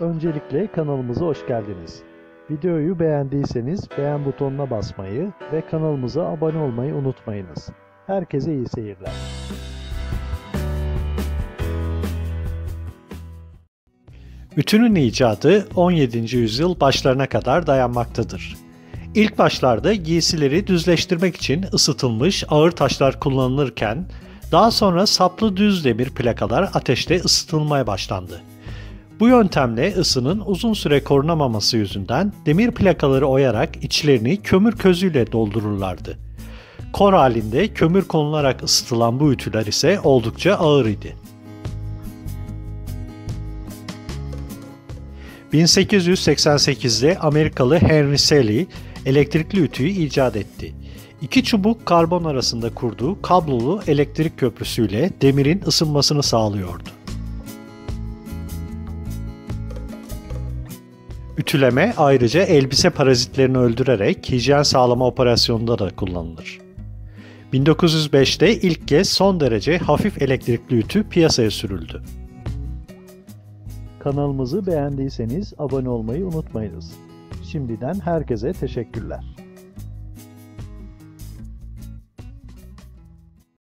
Öncelikle kanalımıza hoş geldiniz. Videoyu beğendiyseniz beğen butonuna basmayı ve kanalımıza abone olmayı unutmayınız. Herkese iyi seyirler. Ütünün icadı 17. yüzyıl başlarına kadar dayanmaktadır. İlk başlarda giysileri düzleştirmek için ısıtılmış ağır taşlar kullanılırken daha sonra saplı düz demir plakalar ateşte ısıtılmaya başlandı. Bu yöntemle ısının uzun süre korunamaması yüzünden demir plakaları oyarak içlerini kömür közüyle doldururlardı. Kor halinde kömür konularak ısıtılan bu ütüler ise oldukça ağır idi. 1888'de Amerikalı Henry Sally elektrikli ütüyü icat etti. İki çubuk karbon arasında kurduğu kablolu elektrik köprüsüyle demirin ısınmasını sağlıyordu. Ütüleme ayrıca elbise parazitlerini öldürerek hijyen sağlama operasyonunda da kullanılır. 1905'te ilk kez son derece hafif elektrikli ütü piyasaya sürüldü. Kanalımızı beğendiyseniz abone olmayı unutmayınız. Şimdiden herkese teşekkürler.